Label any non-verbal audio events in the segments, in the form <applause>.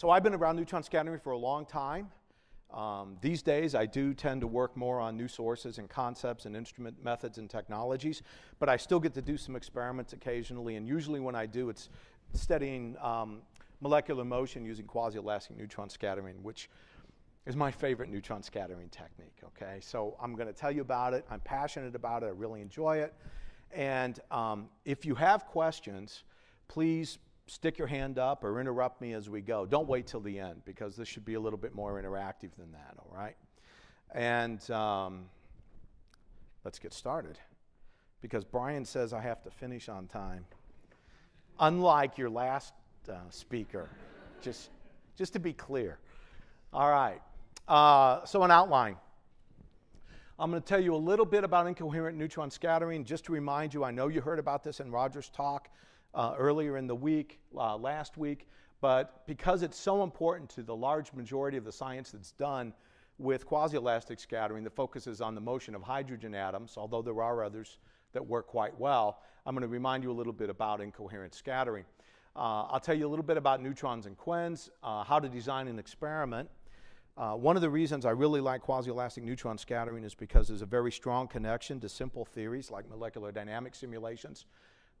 So I've been around neutron scattering for a long time. Um, these days, I do tend to work more on new sources and concepts and instrument methods and technologies, but I still get to do some experiments occasionally, and usually when I do, it's studying um, molecular motion using quasi-elastic neutron scattering, which is my favorite neutron scattering technique, okay? So I'm gonna tell you about it. I'm passionate about it. I really enjoy it. And um, if you have questions, please stick your hand up or interrupt me as we go. Don't wait till the end because this should be a little bit more interactive than that, all right? And um, let's get started because Brian says I have to finish on time. Unlike your last uh, speaker, just, just to be clear. All right, uh, so an outline. I'm going to tell you a little bit about incoherent neutron scattering. Just to remind you, I know you heard about this in Roger's talk uh, earlier in the week, uh, last week, but because it's so important to the large majority of the science that's done with quasi-elastic scattering that focuses on the motion of hydrogen atoms, although there are others that work quite well, I'm going to remind you a little bit about incoherent scattering. Uh, I'll tell you a little bit about neutrons and quens, uh, how to design an experiment. Uh, one of the reasons I really like quasi-elastic neutron scattering is because there's a very strong connection to simple theories like molecular dynamic simulations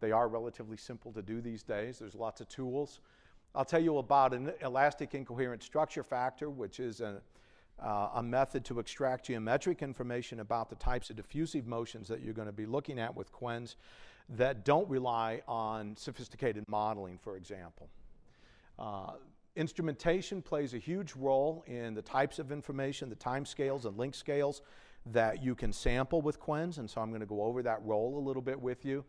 they are relatively simple to do these days. There's lots of tools. I'll tell you about an elastic incoherent structure factor, which is a, uh, a method to extract geometric information about the types of diffusive motions that you're going to be looking at with quens that don't rely on sophisticated modeling, for example. Uh, instrumentation plays a huge role in the types of information, the time scales and length scales that you can sample with quens, and so I'm going to go over that role a little bit with you.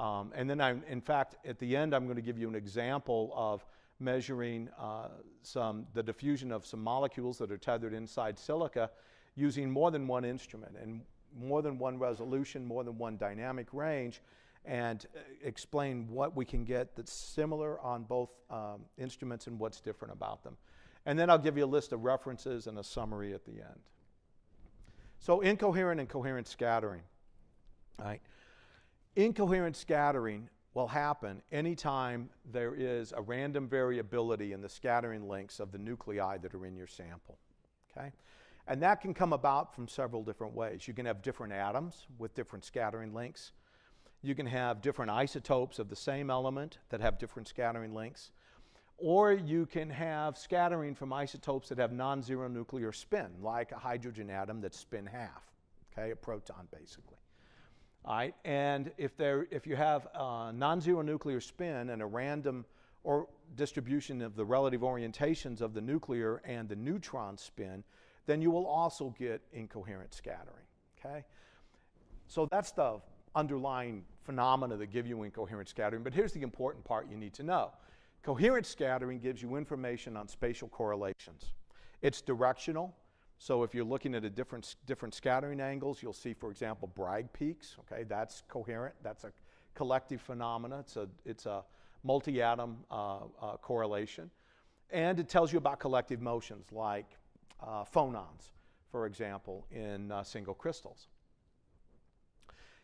Um, and then, I'm, in fact, at the end, I'm going to give you an example of measuring uh, some, the diffusion of some molecules that are tethered inside silica using more than one instrument and more than one resolution, more than one dynamic range, and uh, explain what we can get that's similar on both um, instruments and what's different about them. And then I'll give you a list of references and a summary at the end. So, incoherent and coherent scattering. Right. Incoherent scattering will happen anytime there is a random variability in the scattering lengths of the nuclei that are in your sample. Okay? And that can come about from several different ways. You can have different atoms with different scattering lengths. You can have different isotopes of the same element that have different scattering lengths. Or you can have scattering from isotopes that have non zero nuclear spin, like a hydrogen atom that's spin half, okay, a proton basically. All right, and if, there, if you have a non-zero nuclear spin and a random or distribution of the relative orientations of the nuclear and the neutron spin, then you will also get incoherent scattering, okay? So that's the underlying phenomena that give you incoherent scattering, but here's the important part you need to know. Coherent scattering gives you information on spatial correlations. It's directional, so if you're looking at a different, different scattering angles, you'll see, for example, Bragg peaks. Okay, that's coherent. That's a collective phenomena. It's a, it's a multi-atom uh, uh, correlation. And it tells you about collective motions like uh, phonons, for example, in uh, single crystals.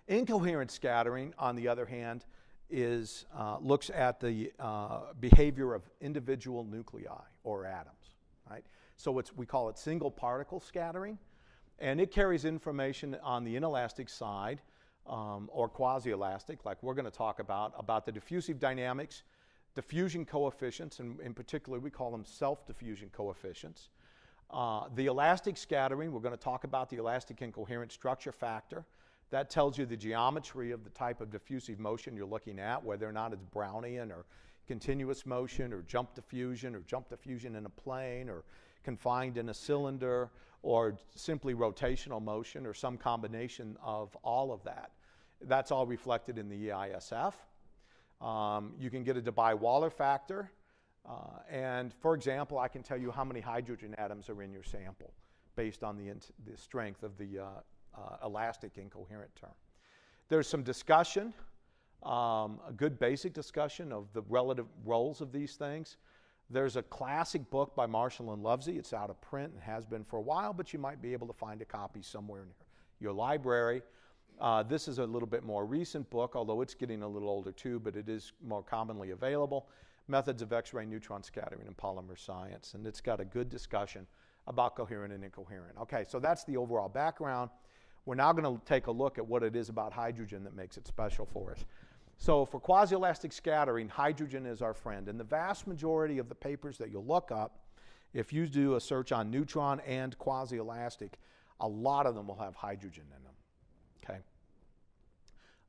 Incoherent scattering, on the other hand, is, uh, looks at the uh, behavior of individual nuclei or atoms. Right? So it's, we call it single particle scattering. And it carries information on the inelastic side um, or quasi-elastic, like we're going to talk about, about the diffusive dynamics, diffusion coefficients, and in particular we call them self-diffusion coefficients. Uh, the elastic scattering, we're going to talk about the elastic incoherent structure factor. That tells you the geometry of the type of diffusive motion you're looking at, whether or not it's Brownian or continuous motion or jump diffusion or jump diffusion in a plane or confined in a cylinder or simply rotational motion or some combination of all of that. That's all reflected in the EISF. Um, you can get a Debye-Waller factor. Uh, and for example, I can tell you how many hydrogen atoms are in your sample based on the, the strength of the uh, uh, elastic incoherent term. There's some discussion, um, a good basic discussion of the relative roles of these things. There's a classic book by Marshall and Lovesey. It's out of print and has been for a while, but you might be able to find a copy somewhere in your library. Uh, this is a little bit more recent book, although it's getting a little older too, but it is more commonly available methods of X-ray neutron scattering in polymer science. And it's got a good discussion about coherent and incoherent. Okay, so that's the overall background. We're now going to take a look at what it is about hydrogen that makes it special for us. So for quasi-elastic scattering, hydrogen is our friend. And the vast majority of the papers that you'll look up, if you do a search on neutron and quasi-elastic, a lot of them will have hydrogen in them. Okay.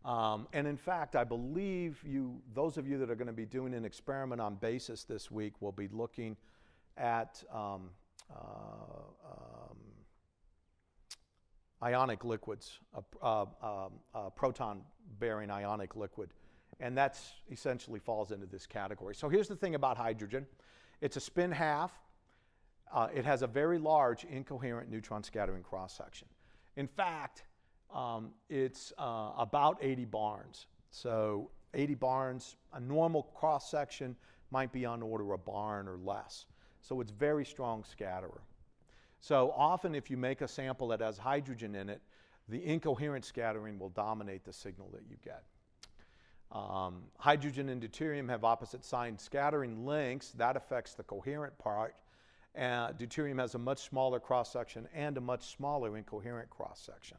Um, and in fact, I believe you, those of you that are going to be doing an experiment on BASIS this week will be looking at um, uh, um, ionic liquids, a, a proton bearing ionic liquid. And that essentially falls into this category. So here's the thing about hydrogen it's a spin half. Uh, it has a very large incoherent neutron scattering cross section. In fact, um, it's uh, about 80 barns. So 80 barns, a normal cross section might be on order a barn or less. So it's very strong scatterer. So often if you make a sample that has hydrogen in it, the incoherent scattering will dominate the signal that you get. Um, hydrogen and deuterium have opposite sign scattering lengths. That affects the coherent part. Uh, deuterium has a much smaller cross section and a much smaller incoherent cross section.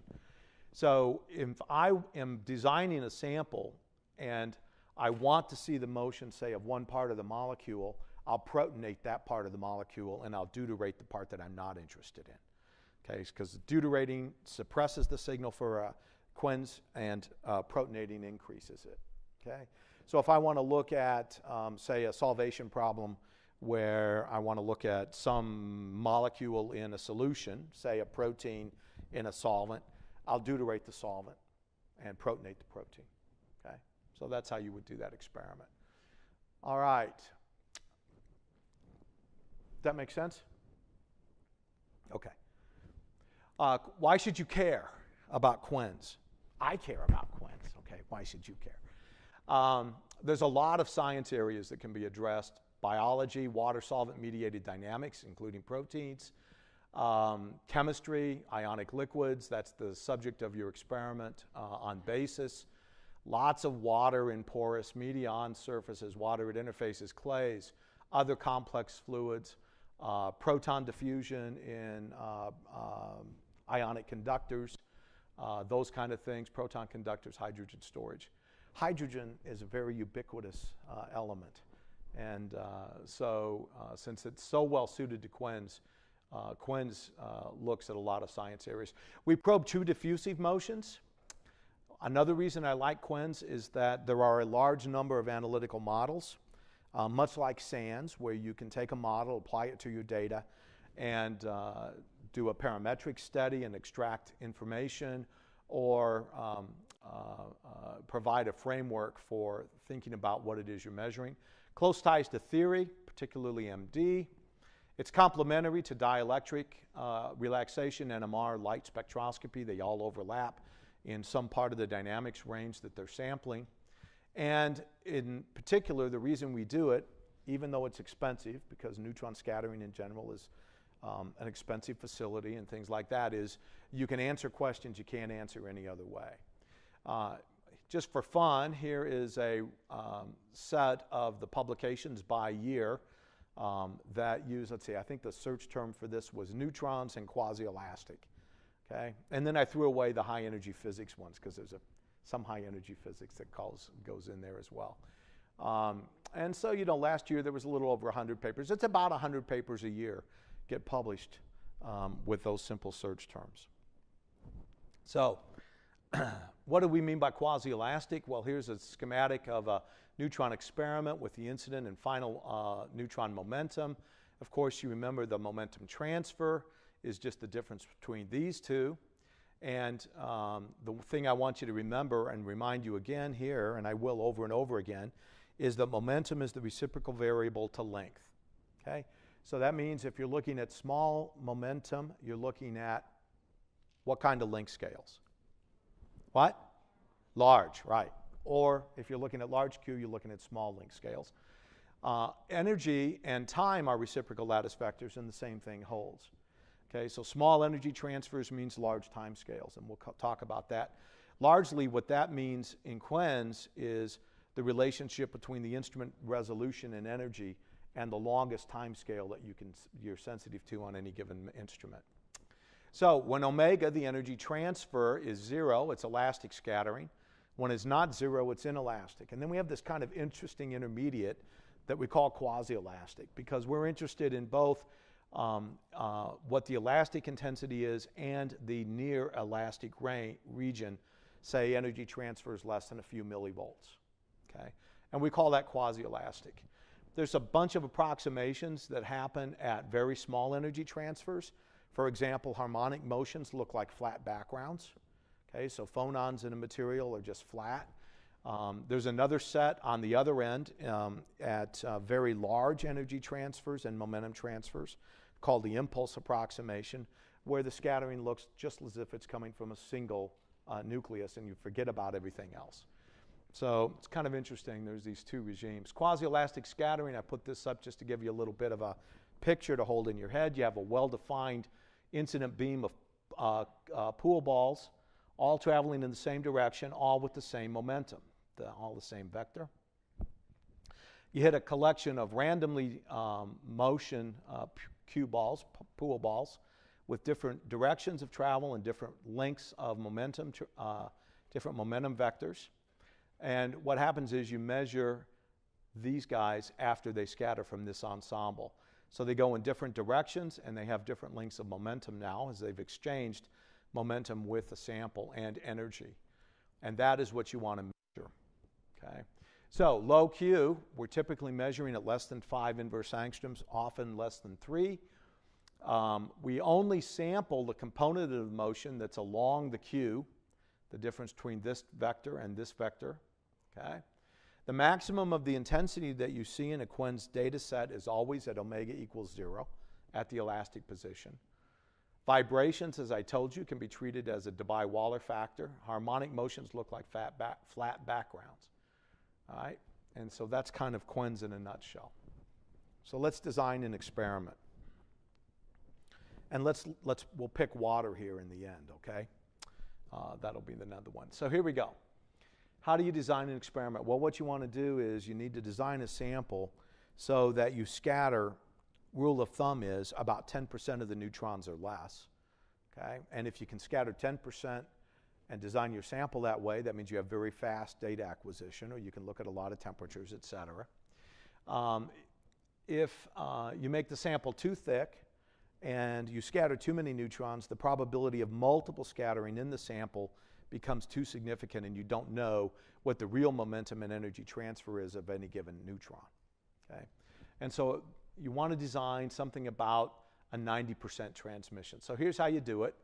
So if I am designing a sample and I want to see the motion, say, of one part of the molecule, I'll protonate that part of the molecule and I'll deuterate the part that I'm not interested in. Okay, because deuterating suppresses the signal for uh, quens and uh, protonating increases it. Okay, so if I want to look at, um, say, a solvation problem where I want to look at some molecule in a solution, say a protein in a solvent, I'll deuterate the solvent and protonate the protein. Okay? So that's how you would do that experiment. All right. That make sense? Okay. Uh, why should you care about quens? I care about quens. Okay. Why should you care? Um, there's a lot of science areas that can be addressed biology, water solvent mediated dynamics, including proteins, um, chemistry, ionic liquids, that's the subject of your experiment uh, on BASIS. Lots of water in porous media on surfaces, water at interfaces, clays, other complex fluids, uh, proton diffusion in uh, um, ionic conductors, uh, those kind of things, proton conductors, hydrogen storage. Hydrogen is a very ubiquitous uh, element. And uh, so, since it's so well suited to quens, uh, Quens uh, looks at a lot of science areas. We probe two diffusive motions. Another reason I like Quens is that there are a large number of analytical models, uh, much like SANS, where you can take a model, apply it to your data, and uh, do a parametric study and extract information, or um, uh, uh, provide a framework for thinking about what it is you're measuring. Close ties to theory, particularly MD. It's complementary to dielectric uh, relaxation, NMR, light spectroscopy. They all overlap in some part of the dynamics range that they're sampling. And in particular, the reason we do it, even though it's expensive, because neutron scattering in general is um, an expensive facility and things like that, is you can answer questions you can't answer any other way. Uh, just for fun, here is a um, set of the publications by year um, that use, let's see, I think the search term for this was neutrons and quasi-elastic. Okay, and then I threw away the high energy physics ones because there's a, some high energy physics that calls, goes in there as well. Um, and so, you know, last year there was a little over 100 papers. It's about 100 papers a year get published um, with those simple search terms. So, <clears throat> what do we mean by quasi-elastic? Well, here's a schematic of a neutron experiment with the incident and final uh, neutron momentum. Of course, you remember the momentum transfer is just the difference between these two. And um, the thing I want you to remember and remind you again here, and I will over and over again, is that momentum is the reciprocal variable to length. Okay? So that means if you're looking at small momentum, you're looking at what kind of link scales? What? Large, right. Or if you're looking at large Q, you're looking at small link scales. Uh, energy and time are reciprocal lattice vectors, and the same thing holds. Okay, so small energy transfers means large time scales, and we'll talk about that. Largely, what that means in Quens is the relationship between the instrument resolution and energy and the longest time scale that you can, you're sensitive to on any given instrument. So when omega, the energy transfer, is zero, it's elastic scattering. When it's not zero, it's inelastic. And then we have this kind of interesting intermediate that we call quasi-elastic because we're interested in both um, uh, what the elastic intensity is and the near elastic region, say energy transfer is less than a few millivolts. Okay? And we call that quasi-elastic. There's a bunch of approximations that happen at very small energy transfers. For example, harmonic motions look like flat backgrounds. Okay, so phonons in a material are just flat. Um, there's another set on the other end um, at uh, very large energy transfers and momentum transfers called the impulse approximation, where the scattering looks just as if it's coming from a single uh, nucleus and you forget about everything else. So it's kind of interesting. There's these two regimes. Quasi elastic scattering, I put this up just to give you a little bit of a picture to hold in your head. You have a well defined incident beam of uh, uh, pool balls, all traveling in the same direction, all with the same momentum, the, all the same vector. You hit a collection of randomly um, motion uh, cue balls, pool balls, with different directions of travel and different lengths of momentum, uh, different momentum vectors. And what happens is you measure these guys after they scatter from this ensemble. So they go in different directions and they have different lengths of momentum now as they've exchanged momentum with the sample and energy. And that is what you want to measure. Okay? So low Q, we're typically measuring at less than five inverse angstroms, often less than three. Um, we only sample the component of motion that's along the Q, the difference between this vector and this vector. Okay? The maximum of the intensity that you see in a Quen's data set is always at omega equals zero at the elastic position. Vibrations, as I told you, can be treated as a Debye-Waller factor. Harmonic motions look like back, flat backgrounds. All right? And so that's kind of Quen's in a nutshell. So let's design an experiment. And let's, let's, we'll pick water here in the end, okay? Uh, that'll be the another one. So here we go. How do you design an experiment? Well, what you want to do is you need to design a sample so that you scatter, rule of thumb is about 10% of the neutrons or less. Okay? And if you can scatter 10% and design your sample that way, that means you have very fast data acquisition, or you can look at a lot of temperatures, et cetera. Um, if uh, you make the sample too thick and you scatter too many neutrons, the probability of multiple scattering in the sample becomes too significant and you don't know what the real momentum and energy transfer is of any given neutron. Okay? And so you want to design something about a 90% transmission. So here's how you do it.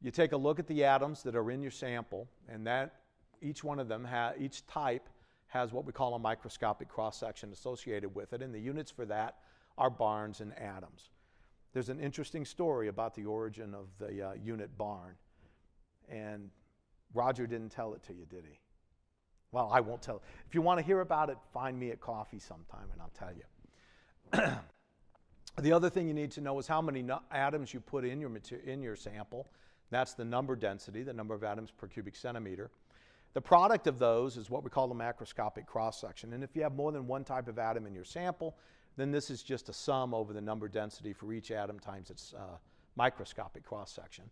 You take a look at the atoms that are in your sample, and that each one of them, ha- each type has what we call a microscopic cross section associated with it, and the units for that are barns and atoms. There's an interesting story about the origin of the uh, unit barn, and Roger didn't tell it to you, did he? Well, I won't tell. If you want to hear about it, find me at coffee sometime and I'll tell you. <clears throat> the other thing you need to know is how many no- atoms you put in your, mater- in your sample. That's the number density, the number of atoms per cubic centimeter. The product of those is what we call the macroscopic cross section. And if you have more than one type of atom in your sample, then this is just a sum over the number density for each atom times its uh, microscopic cross section.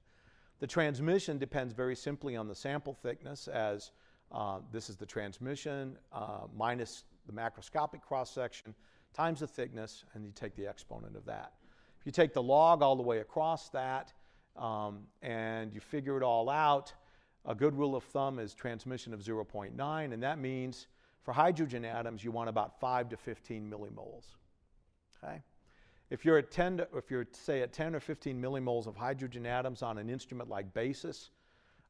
The transmission depends very simply on the sample thickness, as uh, this is the transmission uh, minus the macroscopic cross section times the thickness, and you take the exponent of that. If you take the log all the way across that um, and you figure it all out, a good rule of thumb is transmission of 0.9, and that means for hydrogen atoms, you want about 5 to 15 millimoles. Okay? If you're at 10, to, if you're say at 10 or 15 millimoles of hydrogen atoms on an instrument like BASIS,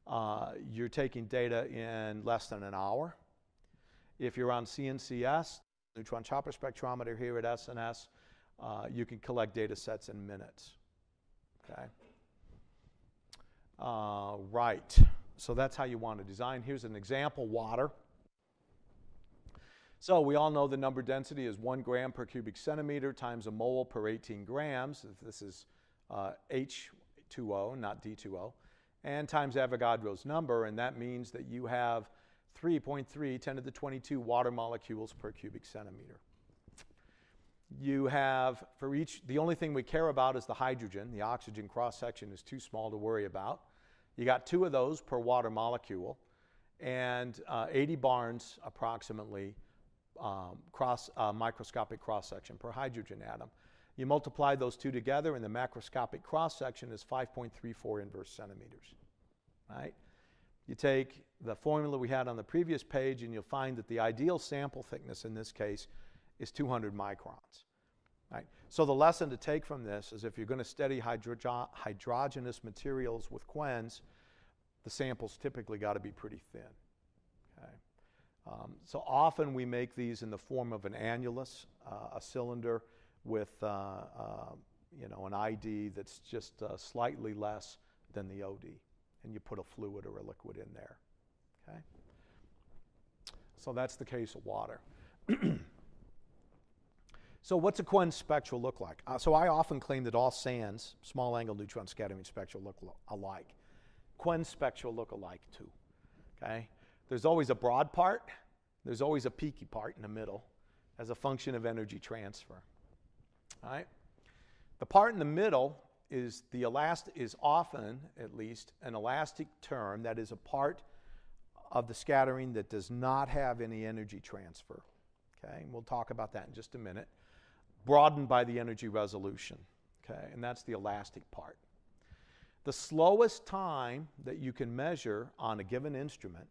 uh, you're taking data in less than an hour. If you're on CNCS, neutron chopper spectrometer here at SNS, uh, you can collect data sets in minutes. Okay. Uh, right. So that's how you want to design. Here's an example: water. So we all know the number density is 1 gram per cubic centimeter times a mole per 18 grams. This is uh, H2O, not D2O, and times Avogadro's number, and that means that you have 3.3, 10 to the 22 water molecules per cubic centimeter. You have, for each, the only thing we care about is the hydrogen. The oxygen cross section is too small to worry about. You got two of those per water molecule, and uh, 80 barns approximately um, cross, uh, microscopic cross section per hydrogen atom. You multiply those two together, and the macroscopic cross section is 5.34 inverse centimeters. Right? You take the formula we had on the previous page, and you'll find that the ideal sample thickness in this case is 200 microns. Right? So the lesson to take from this is if you're going to study hydrogen- hydrogenous materials with quens, the samples typically got to be pretty thin. Um, so often we make these in the form of an annulus, uh, a cylinder with uh, uh, you know an ID that's just uh, slightly less than the OD, and you put a fluid or a liquid in there. Okay. So that's the case of water. <clears throat> so what's a Quens spectral look like? Uh, so I often claim that all SANS, small angle neutron scattering spectral, look lo- alike. Quens spectral look alike too. Okay. There's always a broad part. There's always a peaky part in the middle as a function of energy transfer. All right? The part in the middle is the elastic is often, at least, an elastic term that is a part of the scattering that does not have any energy transfer. Okay, and we'll talk about that in just a minute. Broadened by the energy resolution. Okay, and that's the elastic part. The slowest time that you can measure on a given instrument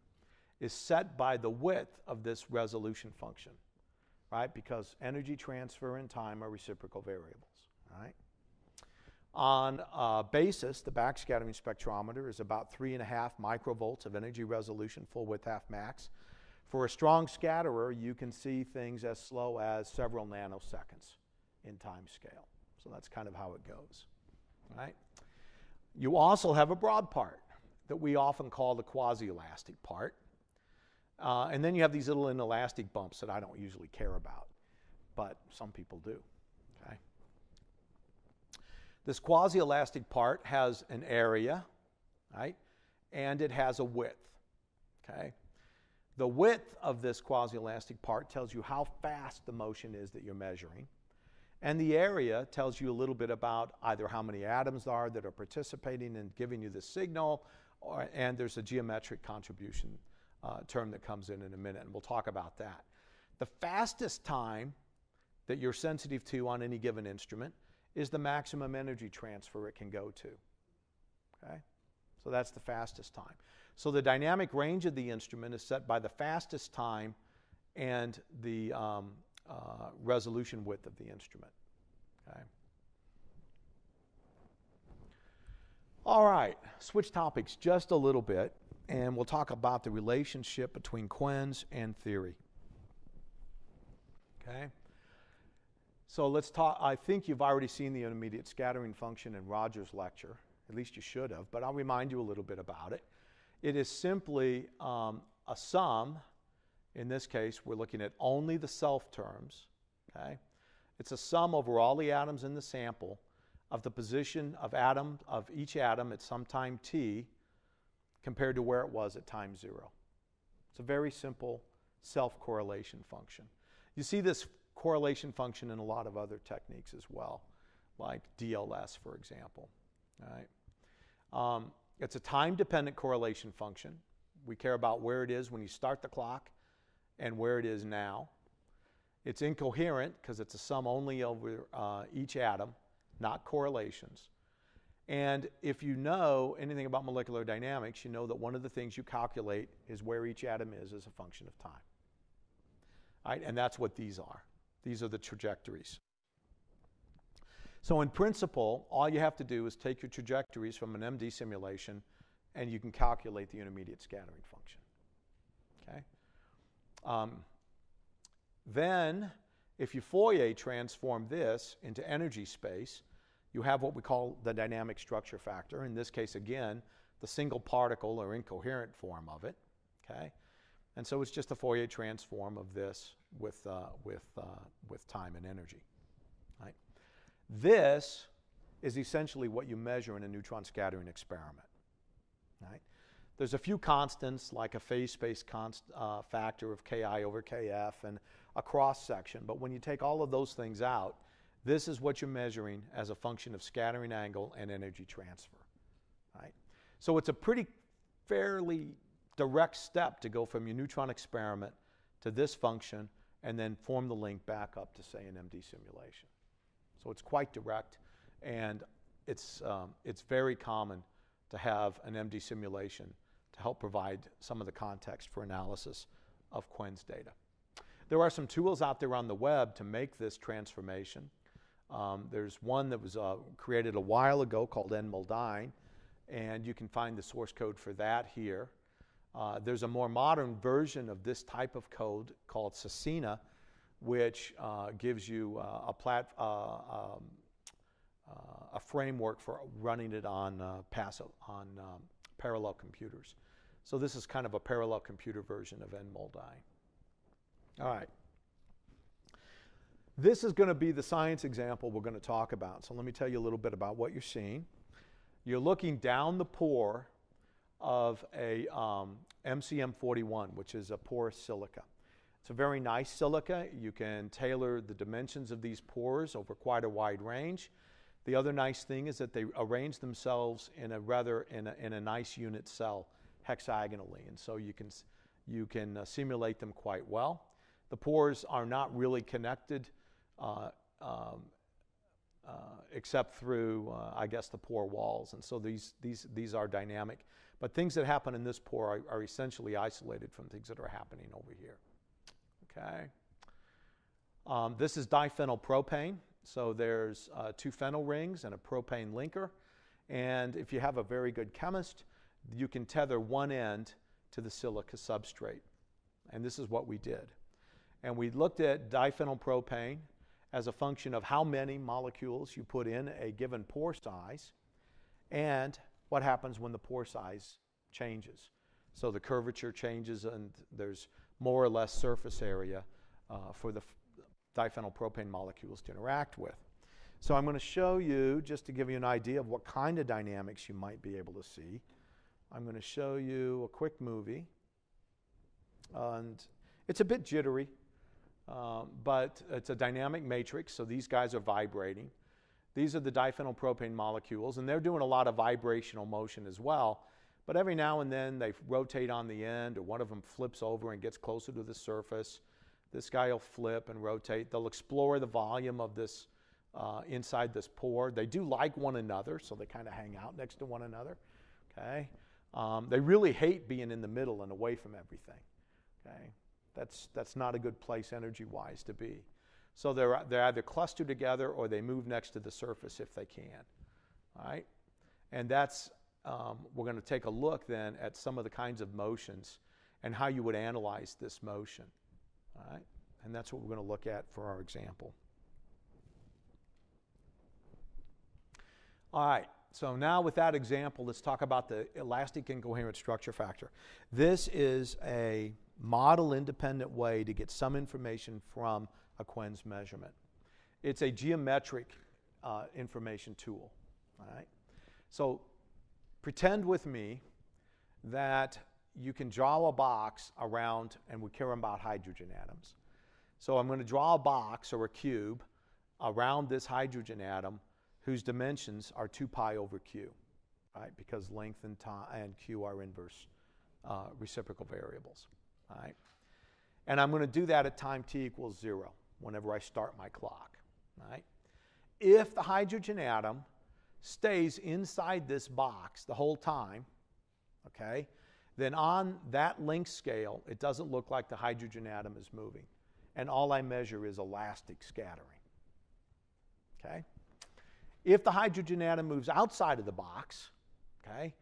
is set by the width of this resolution function, right? Because energy transfer and time are reciprocal variables, right? On a BASIS, the backscattering spectrometer is about three and a half microvolts of energy resolution, full width half max. For a strong scatterer, you can see things as slow as several nanoseconds in time scale. So that's kind of how it goes, right? You also have a broad part that we often call the quasi-elastic part. Uh, and then you have these little inelastic bumps that I don't usually care about, but some people do. Okay. This quasi-elastic part has an area, right, and it has a width. Okay. The width of this quasi-elastic part tells you how fast the motion is that you're measuring. And the area tells you a little bit about either how many atoms are that are participating in giving you the signal, or, and there's a geometric contribution uh, term that comes in in a minute, and we'll talk about that. The fastest time that you're sensitive to on any given instrument is the maximum energy transfer it can go to. Okay? So that's the fastest time. So the dynamic range of the instrument is set by the fastest time and the um, uh, resolution width of the instrument. Okay? All right, switch topics just a little bit and we'll talk about the relationship between quens and theory. Okay? So let's talk. I think you've already seen the intermediate scattering function in Roger's lecture. At least you should have, but I'll remind you a little bit about it. It is simply um, a sum. In this case, we're looking at only the self terms. Okay? It's a sum over all the atoms in the sample of the position of atom of each atom at some time t compared to where it was at time zero. It's a very simple self correlation function. You see this correlation function in a lot of other techniques as well, like DLS, for example. All right. Um, it's a time dependent correlation function. We care about where it is when you start the clock and where it is now. It's incoherent because it's a sum only over uh, each atom, not correlations. And if you know anything about molecular dynamics, you know that one of the things you calculate is where each atom is as a function of time. Right? And that's what these are. These are the trajectories. So, in principle, all you have to do is take your trajectories from an MD simulation and you can calculate the intermediate scattering function. Okay? Um, then, if you Fourier transform this into energy space, you have what we call the dynamic structure factor. In this case, again, the single particle or incoherent form of it. Okay? And so it's just a Fourier transform of this with, uh, with, uh, with time and energy. Right? This is essentially what you measure in a neutron scattering experiment. Right? there's a few constants like a phase space const, uh, factor of Ki over Kf and a cross section. But when you take all of those things out, this is what you're measuring as a function of scattering angle and energy transfer. Right? So it's a pretty fairly direct step to go from your neutron experiment to this function and then form the link back up to, say, an MD simulation. So it's quite direct, and it's, um, it's very common to have an MD simulation to help provide some of the context for analysis of QENS data. There are some tools out there on the web to make this transformation. Um, there's one that was uh, created a while ago called nMoldyn, and you can find the source code for that here. Uh, there's a more modern version of this type of code called Sassena, which uh, gives you uh, a, plat- uh, um, uh, a framework for running it on, on um, parallel computers. So this is kind of a parallel computer version of nMoldyn. All right. This is going to be the science example we're going to talk about. So let me tell you a little bit about what you're seeing. You're looking down the pore of a um, MCM41, which is a porous silica. It's a very nice silica. You can tailor the dimensions of these pores over quite a wide range. The other nice thing is that they arrange themselves in a rather in a, in a nice unit cell hexagonally, and so you can, you can uh, simulate them quite well. The pores are not really connected uh, um, uh, except through, uh, I guess, the pore walls, and so these, these, these are dynamic. But things that happen in this pore are, are essentially isolated from things that are happening over here. Okay. Um, this is diphenylpropane. So there's uh, two phenyl rings and a propane linker. And if you have a very good chemist, you can tether one end to the silica substrate. And this is what we did. And we looked at diphenylpropane as a function of how many molecules you put in a given pore size and what happens when the pore size changes. So the curvature changes and there's more or less surface area uh, for the diphenylpropane molecules to interact with. So I'm going to show you, just to give you an idea of what kind of dynamics you might be able to see, I'm going to show you a quick movie. And it's a bit jittery, um, but it's a dynamic matrix, so these guys are vibrating. These are the diphenylpropane molecules, and they're doing a lot of vibrational motion as well. But every now and then they rotate on the end, or one of them flips over and gets closer to the surface. This guy will flip and rotate. They'll explore the volume of this uh, inside this pore. They do like one another, so they kind of hang out next to one another. Okay, um, they really hate being in the middle and away from everything. Okay, that's that's not a good place energy-wise to be. So they're they're either clustered together or they move next to the surface if they can. All right, and that's um, we're going to take a look then at some of the kinds of motions and how you would analyze this motion. All right, and that's what we're going to look at for our example. All right, so now with that example, let's talk about the elastic incoherent structure factor. This is a model independent way to get some information from a QENS measurement. It's a geometric uh, information tool. All right? So pretend with me that you can draw a box around, and we care about hydrogen atoms. So I'm going to draw a box or a cube around this hydrogen atom whose dimensions are 2 pi over q, right? Because length and, time, and q are inverse uh, reciprocal variables, right? And I'm going to do that at time t equals 0 whenever I start my clock, right? If the hydrogen atom stays inside this box the whole time, okay, then on that length scale, it doesn't look like the hydrogen atom is moving. And all I measure is elastic scattering. Okay? If the hydrogen atom moves outside of the box, okay,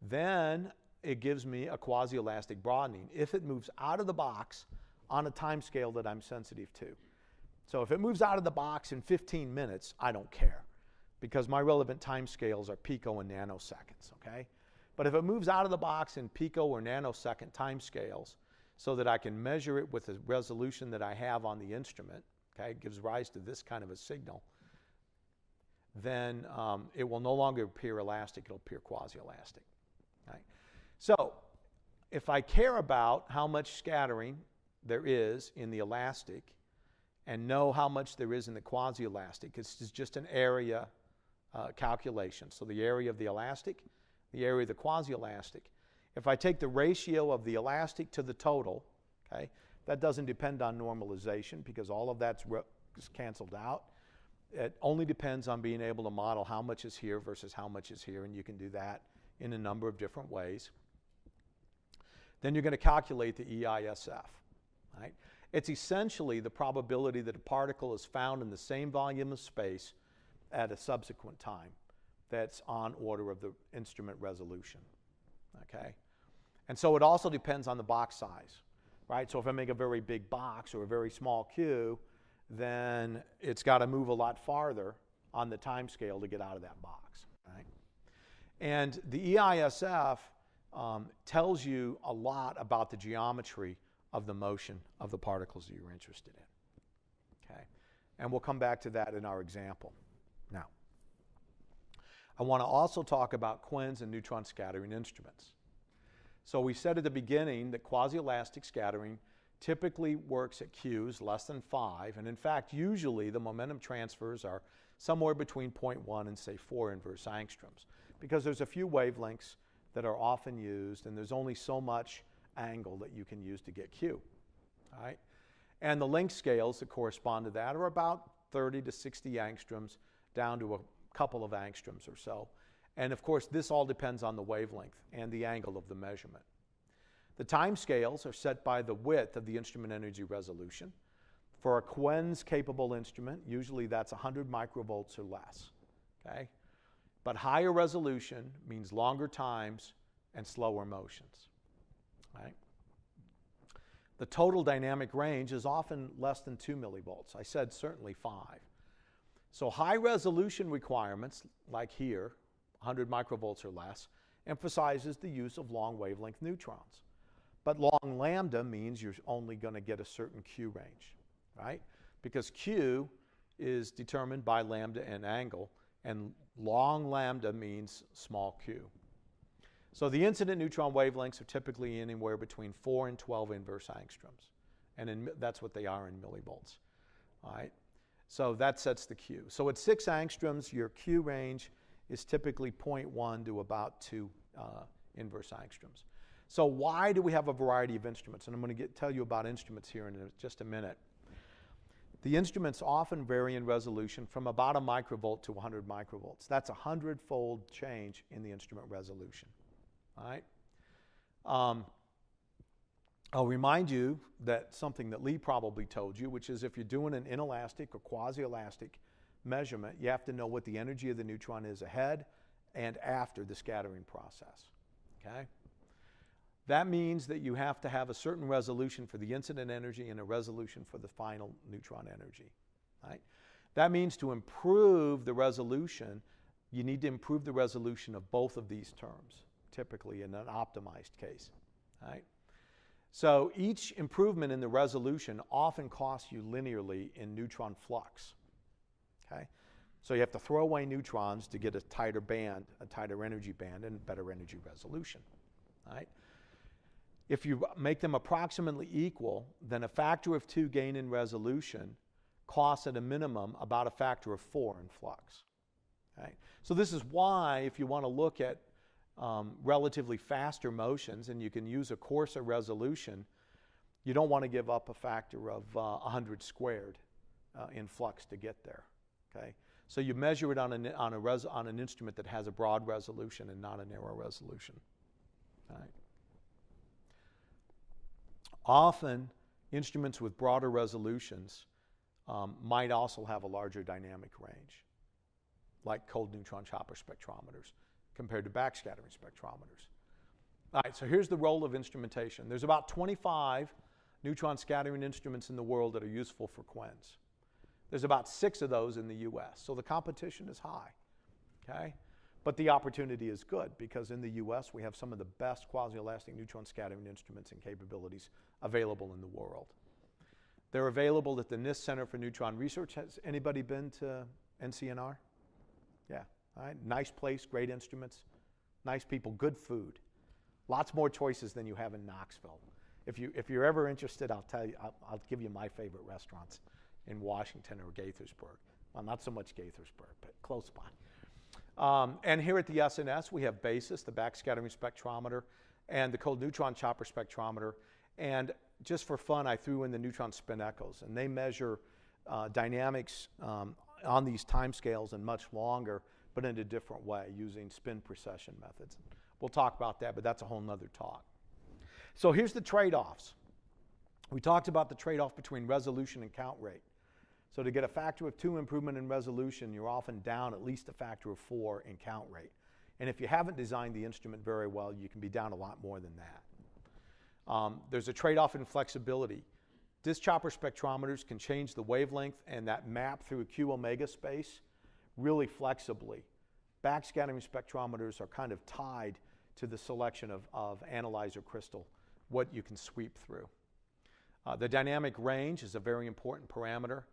then it gives me a quasi-elastic broadening if it moves out of the box on a time scale that I'm sensitive to. So if it moves out of the box in 15 minutes, I don't care because my relevant time scales are pico and nanoseconds, okay? But if it moves out of the box in pico or nanosecond time scales so that I can measure it with the resolution that I have on the instrument, okay, it gives rise to this kind of a signal, then um, it will no longer appear elastic, it'll appear quasi-elastic. So if I care about how much scattering there is in the elastic and know how much there is in the quasi-elastic, it's just an area uh, calculation. So the area of the elastic, the area of the quasi-elastic. If I take the ratio of the elastic to the total, okay, that doesn't depend on normalization because all of that's re- canceled out. It only depends on being able to model how much is here versus how much is here, and you can do that in a number of different ways. Then you're going to calculate the EISF. Right? It's essentially the probability that a particle is found in the same volume of space at a subsequent time that's on order of the instrument resolution. Okay? And so it also depends on the box size, right? So if I make a very big box or a very small Q, then it's got to move a lot farther on the time scale to get out of that box, right? And the EISF um, tells you a lot about the geometry of the motion of the particles that you're interested in. Okay? And we'll come back to that in our example. Now, I want to also talk about quens and neutron scattering instruments. So we said at the beginning that quasi-elastic scattering typically works at Qs less than 5, and in fact, usually the momentum transfers are somewhere between 0.1 and say 4 inverse angstroms because there's a few wavelengths that are often used, and there's only so much angle that you can use to get Q. All right? And the length scales that correspond to that are about 30 to 60 angstroms down to a couple of angstroms or so. And of course, this all depends on the wavelength and the angle of the measurement. The time scales are set by the width of the instrument energy resolution. For a quens capable instrument, usually that's 100 microvolts or less. Okay? But higher resolution means longer times and slower motions. Right? The total dynamic range is often less than 2 millivolts. I said certainly 5. So high resolution requirements, like here, 100 microvolts or less, emphasizes the use of long wavelength neutrons. But long lambda means you're only going to get a certain Q range, right? Because Q is determined by lambda and angle, and long lambda means small q. So the incident neutron wavelengths are typically anywhere between 4 and 12 inverse angstroms. And in, that's what they are in millivolts. All right? So that sets the Q. So at 6 angstroms, your Q range is typically 0.1 to about 2 uh, inverse angstroms. So why do we have a variety of instruments? And I'm going to get, tell you about instruments here in just a minute. The instruments often vary in resolution from about a microvolt to 100 microvolts. That's a hundred-fold change in the instrument resolution. All right. Um, I'll remind you that something that Lee probably told you, which is if you're doing an inelastic or quasi-elastic measurement, you have to know what the energy of the neutron is ahead and after the scattering process. Okay? That means that you have to have a certain resolution for the incident energy and a resolution for the final neutron energy. Right? That means to improve the resolution, you need to improve the resolution of both of these terms, typically in an optimized case. Right? So each improvement in the resolution often costs you linearly in neutron flux. Okay? So you have to throw away neutrons to get a tighter band, a tighter energy band, and better energy resolution. Right? If you make them approximately equal, then a factor of 2 gain in resolution costs at a minimum about a factor of 4 in flux. So this is why if you want to look at um, relatively faster motions and you can use a coarser resolution, you don't want to give up a factor of uh, 100 squared uh, in flux to get there. Okay? So you measure it on, an, on, a res, on an instrument that has a broad resolution and not a narrow resolution. All right. Often, instruments with broader resolutions um, might also have a larger dynamic range, like cold neutron chopper spectrometers compared to backscattering spectrometers. All right, so here's the role of instrumentation. There's about 25 neutron scattering instruments in the world that are useful for quens. There's about six of those in the US, so the competition is high. Okay? But the opportunity is good because in the US we have some of the best quasi-elastic neutron scattering instruments and capabilities available in the world. They're available at the NIST Center for Neutron Research. Has anybody been to NCNR? Yeah. All right. Nice place, great instruments, nice people, good food. Lots more choices than you have in Knoxville. If, you, if you're ever interested, I'll tell you, I'll, I'll give you my favorite restaurants in Washington or Gaithersburg. Well, not so much Gaithersburg, but close by. Um, and here at the SNS, we have BASIS, the backscattering spectrometer, and the cold neutron chopper spectrometer. And just for fun, I threw in the neutron spin echoes, and they measure uh, dynamics um, on these time scales and much longer, but in a different way using spin precession methods. We'll talk about that, but that's a whole nother talk. So here's the trade offs. We talked about the trade off between resolution and count rate. So to get a factor of two improvement in resolution, you're often down at least a factor of four in count rate. And if you haven't designed the instrument very well, you can be down a lot more than that. Um, there's a trade off in flexibility. Disk chopper spectrometers can change the wavelength and that map through a Q omega space really flexibly. Backscattering spectrometers are kind of tied to the selection of, of analyzer crystal, what you can sweep through. Uh, the dynamic range is a very important parameter.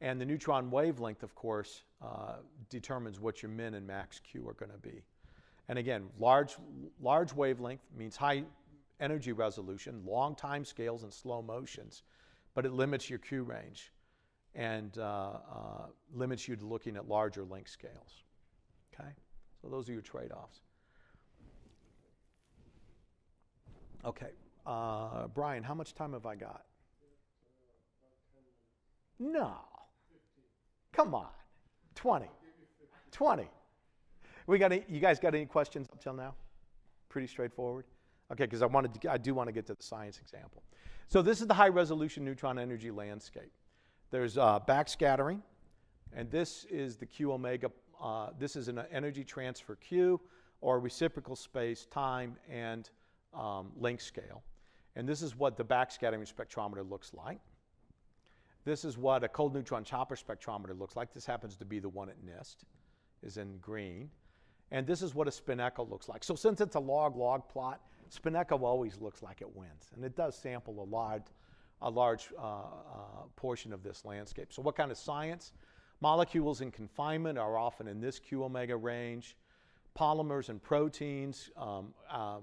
And the neutron wavelength, of course, uh, determines what your min and max Q are going to be. And again, large, large wavelength means high energy resolution, long time scales, and slow motions, but it limits your Q range and uh, uh, limits you to looking at larger length scales. Okay? So those are your trade offs. Okay. Uh, Brian, how much time have I got? No. Come on. 20. 20. We got any, you guys got any questions up till now? Pretty straightforward. Okay, because I wanted to, I do want to get to the science example. So this is the high resolution neutron energy landscape. There's uh, backscattering, and this is the Q omega. Uh, this is an energy transfer Q, or reciprocal space, time, and um, length scale. And this is what the backscattering spectrometer looks like. This is what a cold neutron chopper spectrometer looks like. This happens to be the one at NIST, is in green. And this is what a spin echo looks like. So since it's a log-log plot, spin echo always looks like it wins. And it does sample a large, a large uh, uh, portion of this landscape. So what kind of science? Molecules in confinement are often in this Q omega range. Polymers and proteins um, uh,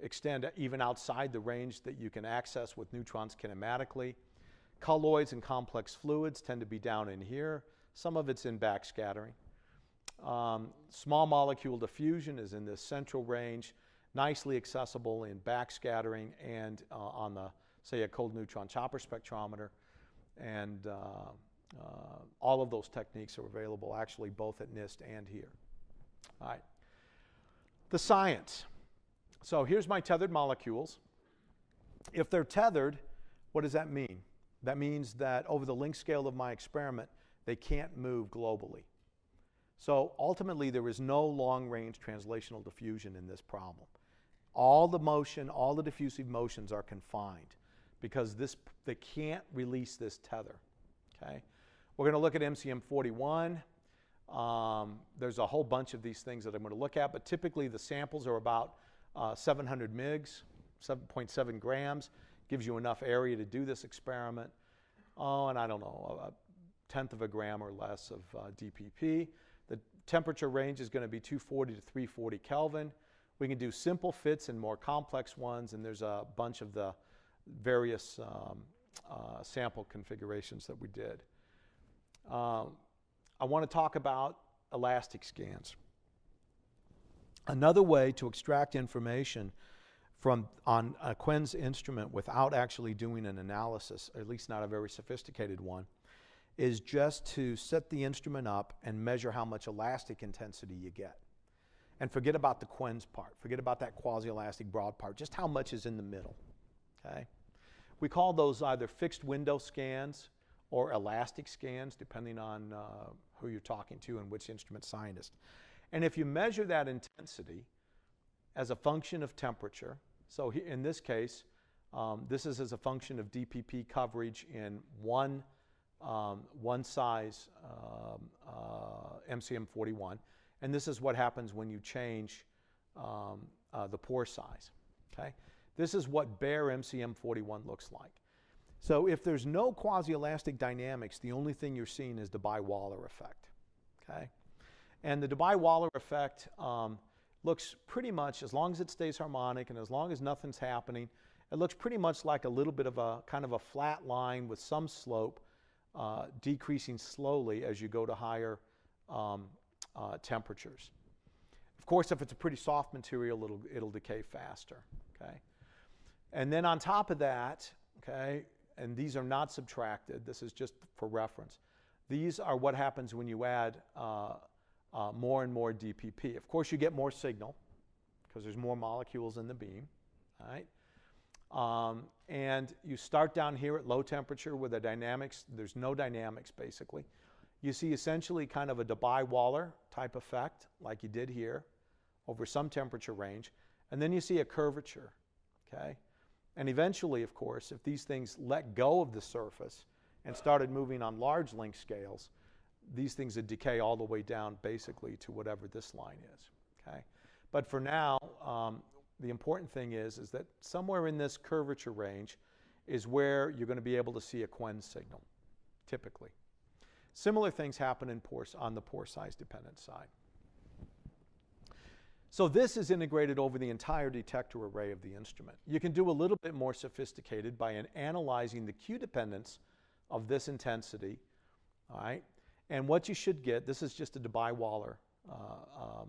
extend even outside the range that you can access with neutrons kinematically. Colloids and complex fluids tend to be down in here. Some of it's in backscattering. Um, small molecule diffusion is in this central range, nicely accessible in backscattering and uh, on the, say, a cold neutron chopper spectrometer. And uh, uh, all of those techniques are available actually both at NIST and here. All right. The science. So here's my tethered molecules. If they're tethered, what does that mean? That means that over the length scale of my experiment, they can't move globally. So ultimately, there is no long range translational diffusion in this problem. All the motion, all the diffusive motions are confined because this, they can't release this tether. Okay? We're going to look at MCM 41. Um, there's a whole bunch of these things that I'm going to look at, but typically the samples are about uh, 700 mgs, 7.7 grams gives you enough area to do this experiment. Oh, and I don't know, a tenth of a gram or less of uh, DPP. The temperature range is going to be 240 to 340 Kelvin. We can do simple fits and more complex ones, and there's a bunch of the various um, uh, sample configurations that we did. Um, I want to talk about elastic scans. Another way to extract information from on a QENS instrument without actually doing an analysis, at least not a very sophisticated one, is just to set the instrument up and measure how much elastic intensity you get. And forget about the QENS part, forget about that quasi-elastic broad part, just how much is in the middle. Okay? We call those either fixed window scans or elastic scans, depending on uh, who you're talking to and which instrument scientist. And if you measure that intensity as a function of temperature, so in this case, um, this is as a function of DPP coverage in one, um, one size um, uh, MCM41. And this is what happens when you change um, uh, the pore size. Okay? This is what bare MCM41 looks like. So if there's no quasi-elastic dynamics, the only thing you're seeing is the Debye-Waller effect. Okay? And the Debye-Waller effect um, looks pretty much, as long as it stays harmonic and as long as nothing's happening, it looks pretty much like a little bit of a kind of a flat line with some slope uh, decreasing slowly as you go to higher um, uh, temperatures. Of course, if it's a pretty soft material, it'll, it'll decay faster, okay? And then on top of that, okay, and these are not subtracted, this is just for reference. These are what happens when you add uh, uh, more and more DPP. Of course, you get more signal because there's more molecules in the beam, all right? Um, and you start down here at low temperature with the dynamics, there's no dynamics basically. You see essentially kind of a Debye-Waller type effect like you did here over some temperature range. And then you see a curvature, okay? And eventually, of course, if these things let go of the surface and started moving on large length scales, these things would decay all the way down basically to whatever this line is. Okay? But for now, um, the important thing is, is that somewhere in this curvature range is where you're going to be able to see a Quen signal, typically. Similar things happen in pore, on the pore size dependent side. So this is integrated over the entire detector array of the instrument. You can do a little bit more sophisticated by an analyzing the Q dependence of this intensity, all right? And what you should get, this is just a Debye-Waller uh, um,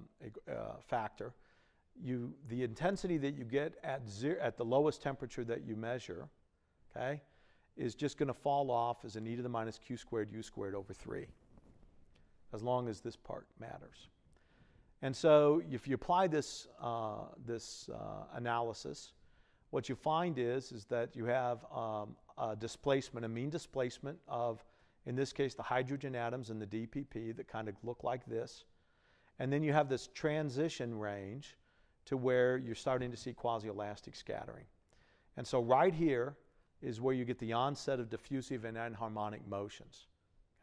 uh, factor. You, the intensity that you get at, zero, at the lowest temperature that you measure, okay, is just going to fall off as an e to the minus q squared u squared over 3, as long as this part matters. And so if you apply this, uh, this uh, analysis, what you find is, is that you have um, a displacement, a mean displacement of, in this case, the hydrogen atoms in the DPP that kind of look like this. And then you have this transition range to where you're starting to see quasi-elastic scattering. And so right here is where you get the onset of diffusive and anharmonic motions.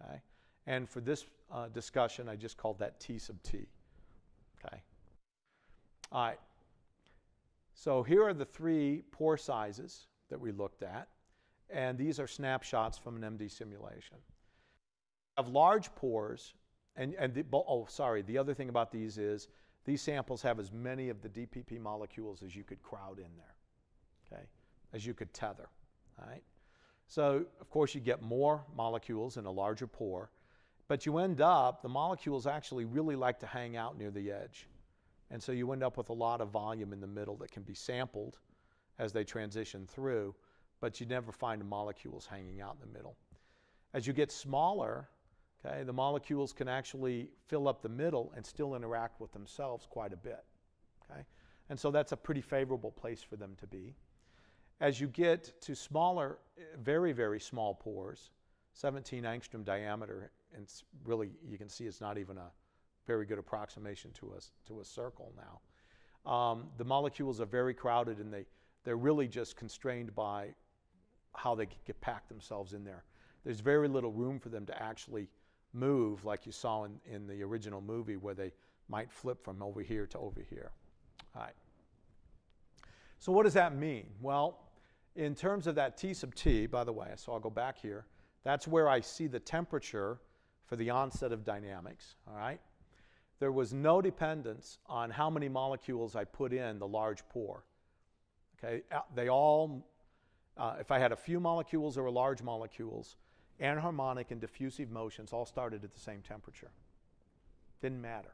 Okay? And for this uh, discussion, I just called that T sub T. Okay. All right. So here are the three pore sizes that we looked at, and these are snapshots from an MD simulation. Of large pores, and, and the, oh, sorry, the other thing about these is these samples have as many of the DPP molecules as you could crowd in there, okay, as you could tether, all right? So, of course, you get more molecules in a larger pore, but you end up, the molecules actually really like to hang out near the edge. And so you end up with a lot of volume in the middle that can be sampled as they transition through, but you never find the molecules hanging out in the middle. As you get smaller, okay, the molecules can actually fill up the middle and still interact with themselves quite a bit. Okay? And so that's a pretty favorable place for them to be. As you get to smaller, very, very small pores, 17 angstrom diameter and really you can see it's not even a very good approximation to a, to a circle now. Um, the molecules are very crowded and they, they're really just constrained by how they get packed themselves in there. There's very little room for them to actually move like you saw in, in the original movie where they might flip from over here to over here. All right. So what does that mean? Well, in terms of that T sub T, by the way, so I'll go back here, that's where I see the temperature for the onset of dynamics, all right? There was no dependence on how many molecules I put in the large pore. Okay, they all, uh, if I had a few molecules or large molecules, anharmonic and diffusive motions all started at the same temperature. Didn't matter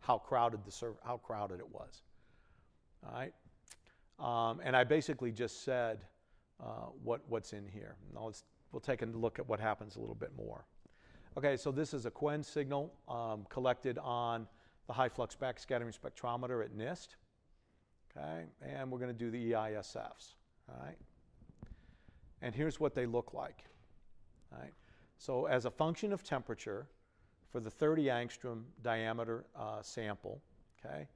how crowded the how crowded it was. All right, um, and I basically just said uh, what what's in here. Now let's we'll take a look at what happens a little bit more. Okay, so this is a Quen signal um, collected on the high flux backscattering spectrometer at NIST. Okay, and we're going to do the EISFs. All right, and here's what they look like. Right, so as a function of temperature for the 30 angstrom diameter uh, sample, okay,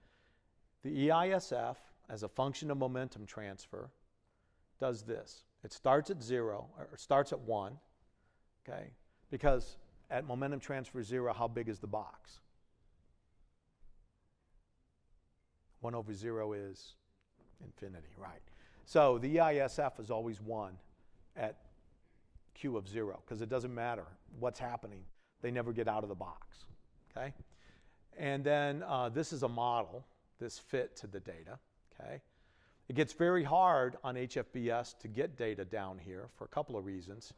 the EISF as a function of momentum transfer does this. It starts at zero or starts at one, okay, because at momentum transfer zero, how big is the box? 1 over 0 is infinity, right? So the EISF is always 1 at Q of 0 because it doesn't matter what's happening. They never get out of the box, okay? And then uh, this is a model this fit to the data. Okay? It gets very hard on HFBS to get data down here for a couple of reasons.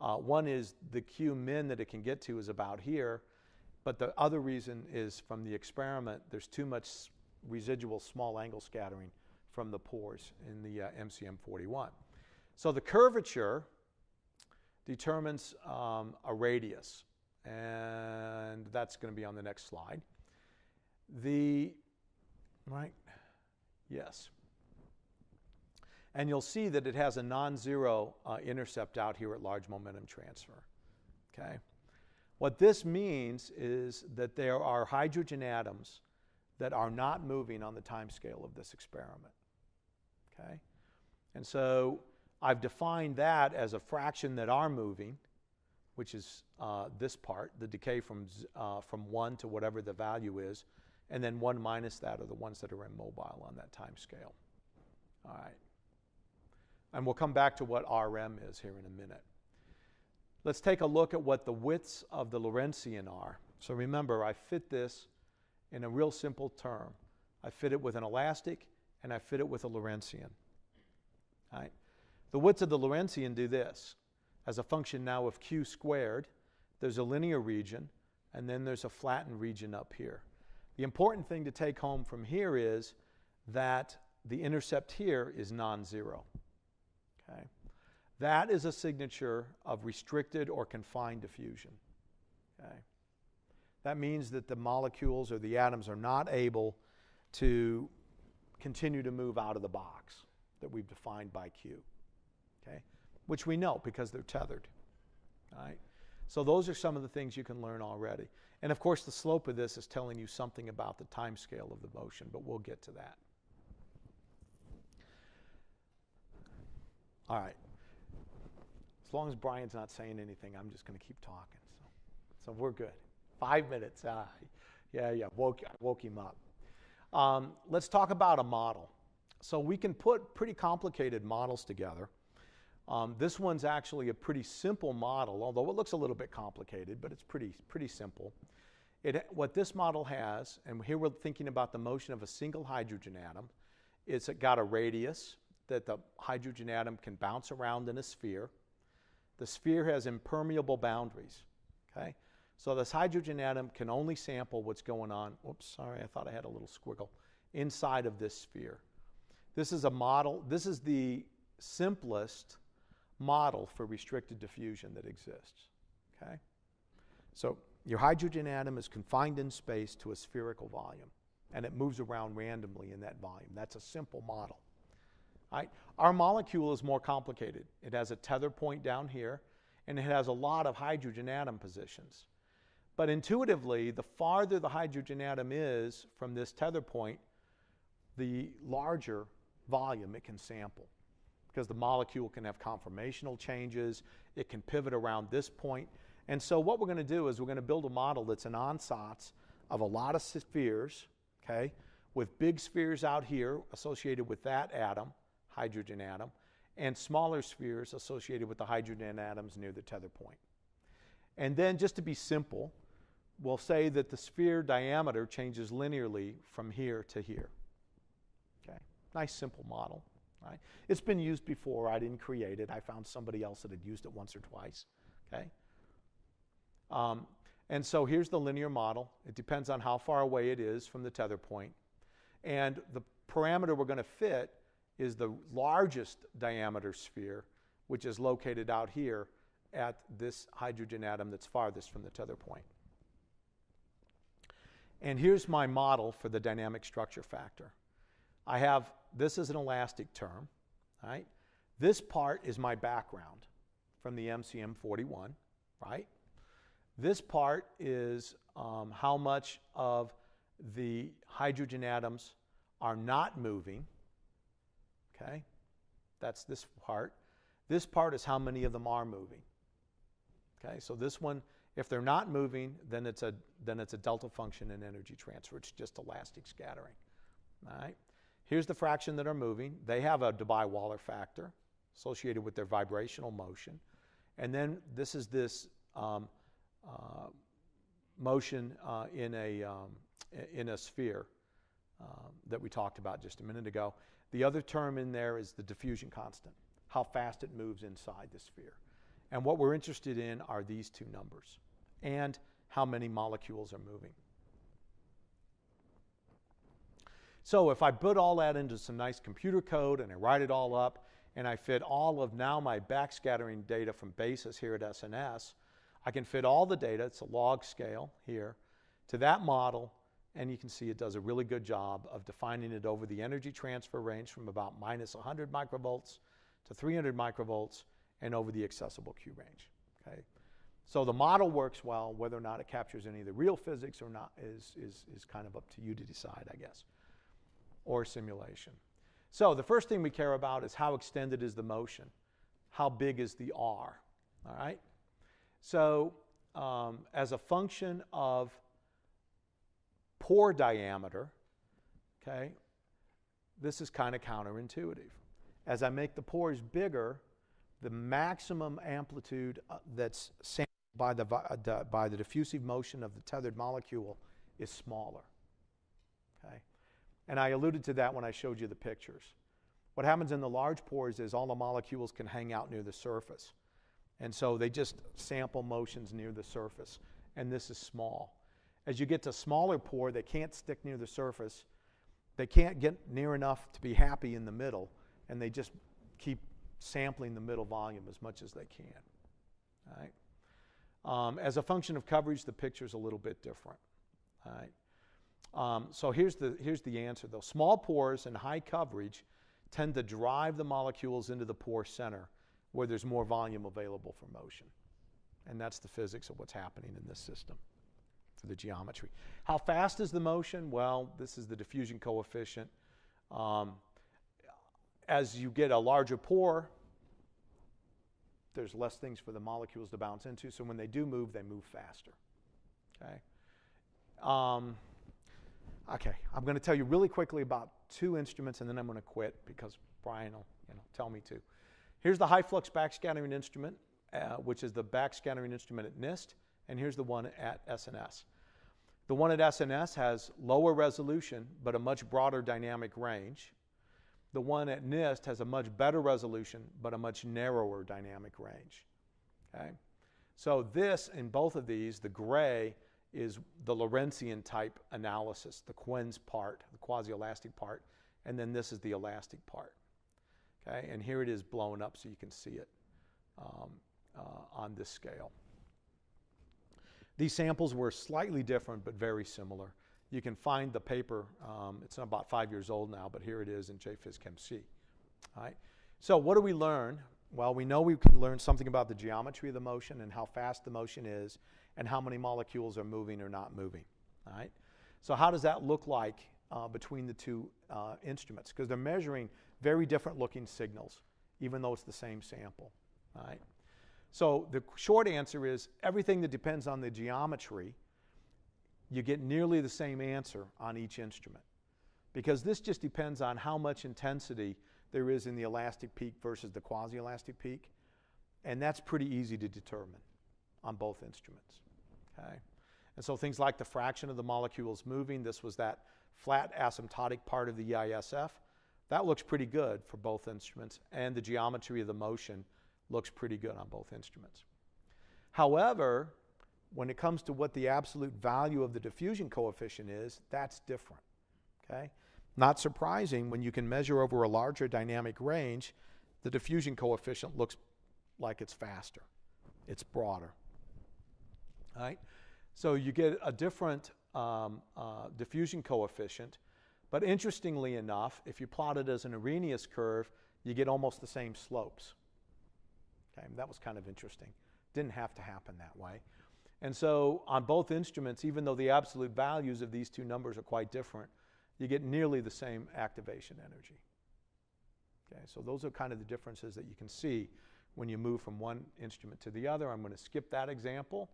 Uh, one is the Q min that it can get to is about here, but the other reason is from the experiment, there's too much residual small angle scattering from the pores in the uh, MCM41. So the curvature determines um, a radius, and that's going to be on the next slide. The, right, yes. And you'll see that it has a non-zero uh, intercept out here at large momentum transfer, okay? What this means is that there are hydrogen atoms that are not moving on the time scale of this experiment. Okay? And so I've defined that as a fraction that are moving, which is uh, this part, the decay from, uh, from 1 to whatever the value is, and then 1 minus that are the ones that are immobile on that time scale. All right. And we'll come back to what RM is here in a minute. Let's take a look at what the widths of the Lorentzian are. So remember, I fit this in a real simple term. I fit it with an elastic and I fit it with a Lorentzian. Right? The widths of the Lorentzian do this. As a function now of q squared, there's a linear region and then there's a flattened region up here. The important thing to take home from here is that the intercept here is non-zero. Okay? That is a signature of restricted or confined diffusion. Okay? That means that the molecules or the atoms are not able to continue to move out of the box that we've defined by Q. Which we know because they're tethered. Right? So those are some of the things you can learn already. And of course, the slope of this is telling you something about the time scale of the motion, but we'll get to that. All right. As long as Brian's not saying anything, I'm just going to keep talking. So, so we're good. Five minutes. Ah, yeah, yeah. Woke, woke him up. Um, let's talk about a model. So we can put pretty complicated models together. Um, this one's actually a pretty simple model, although it looks a little bit complicated, but it's pretty, pretty simple. It, what this model has, and here we're thinking about the motion of a single hydrogen atom, it's got a radius that the hydrogen atom can bounce around in a sphere. The sphere has impermeable boundaries. Okay? So this hydrogen atom can only sample what's going on. Oops, sorry, I thought I had a little squiggle. Inside of this sphere. This is a model, this is the simplest model for restricted diffusion that exists. Okay? So your hydrogen atom is confined in space to a spherical volume, and it moves around randomly in that volume. That's a simple model. Right? Our molecule is more complicated. It has a tether point down here, and it has a lot of hydrogen atom positions. But intuitively, the farther the hydrogen atom is from this tether point, the larger volume it can sample. Because the molecule can have conformational changes, it can pivot around this point. And so, what we're going to do is we're going to build a model that's an ansatz of a lot of spheres, okay, with big spheres out here associated with that atom, hydrogen atom, and smaller spheres associated with the hydrogen atoms near the tether point. And then, just to be simple, we'll say that the sphere diameter changes linearly from here to here. Okay, nice simple model. Right? It's been used before. I didn't create it. I found somebody else that had used it once or twice. Okay. Um, and so here's the linear model. It depends on how far away it is from the tether point. And the parameter we're going to fit is the largest diameter sphere, which is located out here at this hydrogen atom that's farthest from the tether point. And here's my model for the dynamic structure factor. I have this is an elastic term, right? This part is my background from the MCM 41, right? This part is um, how much of the hydrogen atoms are not moving Okay? That's this part. This part is how many of them are moving. Okay? So this one, if they're not moving, then it's a then it's a delta function in energy transfer. It's just elastic scattering. All right? Here's the fraction that are moving. They have a Debye-Waller factor associated with their vibrational motion. And then this is this um, uh, motion uh, in, a, um, in a sphere um, that we talked about just a minute ago. The other term in there is the diffusion constant, how fast it moves inside the sphere. And what we're interested in are these two numbers and how many molecules are moving. So if I put all that into some nice computer code and I write it all up and I fit all of now my backscattering data from BASIS here at SNS, I can fit all the data, it's a log scale here, to that model and you can see it does a really good job of defining it over the energy transfer range from about minus 100 microvolts to 300 microvolts and over the accessible Q range. Okay? So the model works well. Whether or not it captures any of the real physics or not is, is, is kind of up to you to decide, I guess, or simulation. So the first thing we care about is how extended is the motion? How big is the R? All right? So um, as a function of pore diameter, okay, this is kind of counterintuitive. As I make the pores bigger, the maximum amplitude uh, that's sampled by the, uh, by the diffusive motion of the tethered molecule is smaller. And I alluded to that when I showed you the pictures. What happens in the large pores is all the molecules can hang out near the surface. And so they just sample motions near the surface. And this is small. As you get to smaller pore, they can't stick near the surface. They can't get near enough to be happy in the middle, and they just keep sampling the middle volume as much as they can. All right? Um, as a function of coverage, the picture is a little bit different. All right? Um, so here's the, here's the answer though. Small pores and high coverage tend to drive the molecules into the pore center where there's more volume available for motion. And that's the physics of what's happening in this system for the geometry. How fast is the motion? Well, this is the diffusion coefficient. Um, as you get a larger pore, there's less things for the molecules to bounce into. So when they do move, they move faster. Okay. Um, okay. I'm going to tell you really quickly about two instruments, and then I'm going to quit because Brian will you know, tell me to. Here's the high flux backscattering instrument, uh, which is the backscattering instrument at NIST and here's the one at SNS. The one at SNS has lower resolution, but a much broader dynamic range. The one at NIST has a much better resolution, but a much narrower dynamic range. Okay? So this, in both of these, the gray is the Lorentzian type analysis, the QENS part, the quasi-elastic part, and then this is the elastic part. Okay? And here it is blown up so you can see it um, uh, on this scale. These samples were slightly different but very similar. You can find the paper, um, it's about five years old now, but here it is in JPhys Chem C. All right. So, what do we learn? Well, we know we can learn something about the geometry of the motion and how fast the motion is and how many molecules are moving or not moving. All right. So, how does that look like uh, between the two uh, instruments? Because they're measuring very different looking signals, even though it's the same sample. All right. So the short answer is everything that depends on the geometry, you get nearly the same answer on each instrument. Because this just depends on how much intensity there is in the elastic peak versus the quasi-elastic peak. And that's pretty easy to determine on both instruments. Okay? And so things like the fraction of the molecules moving, this was that flat asymptotic part of the EISF. That looks pretty good for both instruments. And the geometry of the motion looks pretty good on both instruments. However, when it comes to what the absolute value of the diffusion coefficient is, that's different. Okay? Not surprising when you can measure over a larger dynamic range, the diffusion coefficient looks like it's faster. It's broader. Right? So you get a different um, uh, diffusion coefficient, but interestingly enough, if you plot it as an Arrhenius curve, you get almost the same slopes. Okay, that was kind of interesting. Didn't have to happen that way. And so on both instruments, even though the absolute values of these two numbers are quite different, you get nearly the same activation energy. Okay, so those are kind of the differences that you can see when you move from one instrument to the other. I'm going to skip that example,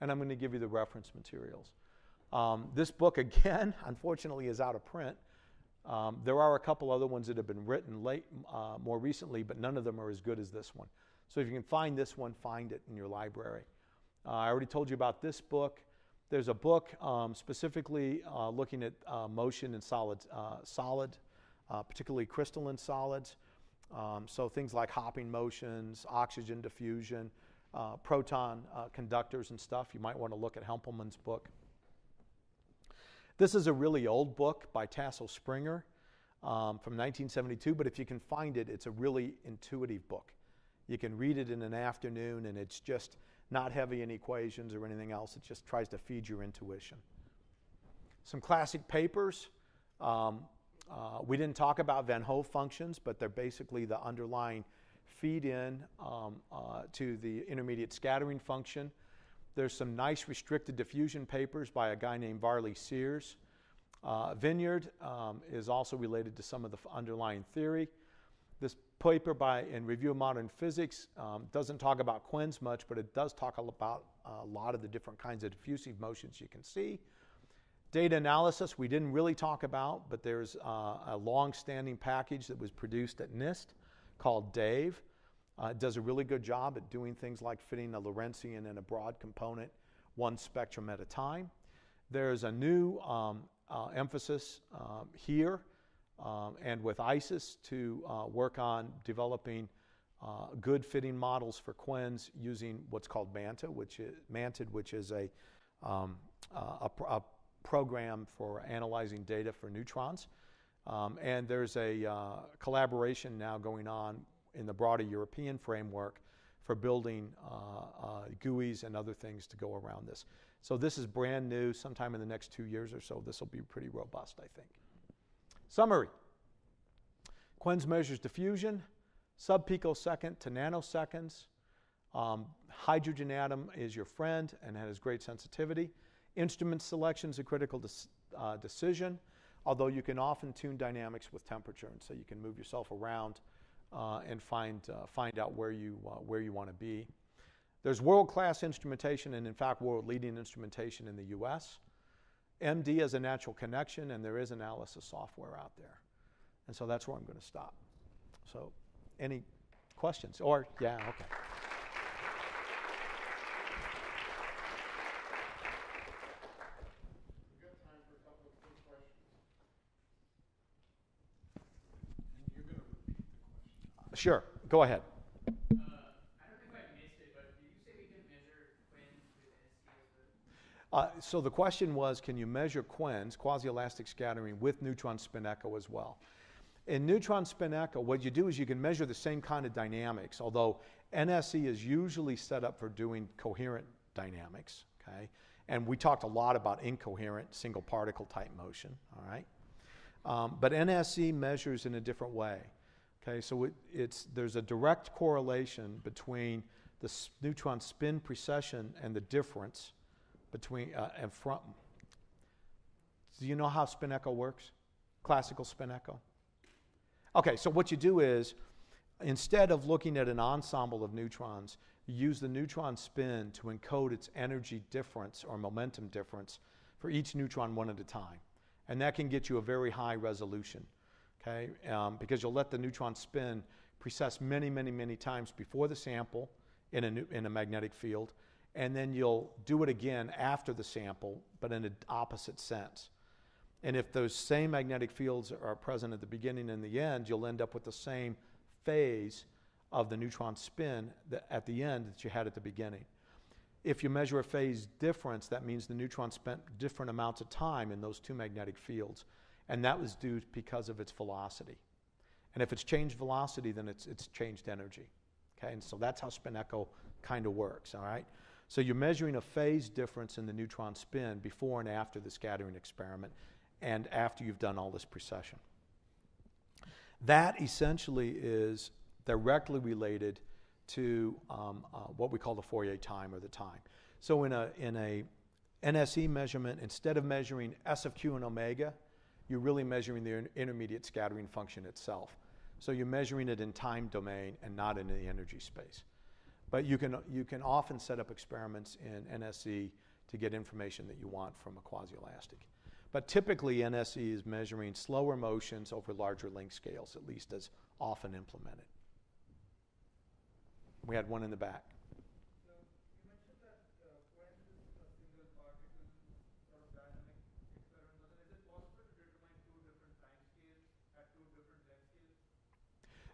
and I'm going to give you the reference materials. Um, this book, again, <laughs> unfortunately, is out of print. Um, there are a couple other ones that have been written late, uh, more recently, but none of them are as good as this one. So if you can find this one, find it in your library. Uh, I already told you about this book. There's a book um, specifically uh, looking at uh, motion in solid, uh, solid uh, particularly crystalline solids. Um, so things like hopping motions, oxygen diffusion, uh, proton uh, conductors and stuff. You might want to look at Hempelmann's book. This is a really old book by Tasso Springer um, from 1972, but if you can find it, it's a really intuitive book. You can read it in an afternoon, and it's just not heavy in equations or anything else. It just tries to feed your intuition. Some classic papers. Um, uh, we didn't talk about Van Hove functions, but they're basically the underlying feed in um, uh, to the intermediate scattering function. There's some nice restricted diffusion papers by a guy named Varley Sears. Uh, Vineyard um, is also related to some of the underlying theory. This paper by in Review of Modern Physics um, doesn't talk about QENS much, but it does talk about a lot of the different kinds of diffusive motions you can see. Data analysis we didn't really talk about, but there's uh, a long-standing package that was produced at NIST called DAVE. Uh, does a really good job at doing things like fitting a Lorentzian and a broad component, one spectrum at a time. There's a new um, uh, emphasis um, here um, and with ISIS to uh, work on developing uh, good fitting models for QENS using what's called MANTA, which is MANTID, which is a, um, uh, a, a program for analyzing data for neutrons. Um, and there's a uh, collaboration now going on in the broader European framework for building uh, uh, GUIs and other things to go around this. So this is brand new. Sometime in the next two years or so, this will be pretty robust, I think. Summary. QENS measures diffusion, sub-picosecond to nanoseconds. Um, hydrogen atom is your friend and has great sensitivity. Instrument selection is a critical uh, decision, although you can often tune dynamics with temperature, and so you can move yourself around uh, and find, uh, find out where you, uh, where you want to be. There's world-class instrumentation, and in fact, world-leading instrumentation in the U.S. MD is a natural connection, and there is analysis software out there. And so that's where I'm going to stop. So, any questions? Or, yeah, okay. Sure, go ahead. Uh, so the question was, can you measure QENS, quasi-elastic scattering, with neutron spin echo as well? In neutron spin echo, what you do is you can measure the same kind of dynamics, although NSE is usually set up for doing coherent dynamics, okay? And we talked a lot about incoherent single particle type motion, all right? Um, but NSE measures in a different way. Okay, so it, it's, there's a direct correlation between the neutron spin precession and the difference between uh, and from. Do you know how spin echo works? Classical spin echo. Okay, so what you do is instead of looking at an ensemble of neutrons, you use the neutron spin to encode its energy difference or momentum difference for each neutron one at a time. And that can get you a very high resolution okay? Um, because you'll let the neutron spin precess many, many, many times before the sample in a, in a magnetic field, and then you'll do it again after the sample, but in an opposite sense. And if those same magnetic fields are present at the beginning and the end, you'll end up with the same phase of the neutron spin at the end that you had at the beginning. If you measure a phase difference, that means the neutron spent different amounts of time in those two magnetic fields and that was due because of its velocity. And if it's changed velocity, then it's, it's changed energy. Okay, and so that's how spin echo kind of works, all right? So you're measuring a phase difference in the neutron spin before and after the scattering experiment and after you've done all this precession. That essentially is directly related to um, uh, what we call the Fourier time or the time. So in a, in a NSE measurement, instead of measuring S of Q and omega, you're really measuring the intermediate scattering function itself. So you're measuring it in time domain and not in the energy space. But you can, you can often set up experiments in NSE to get information that you want from a quasi-elastic. But typically NSE is measuring slower motions over larger length scales, at least as often implemented. We had one in the back.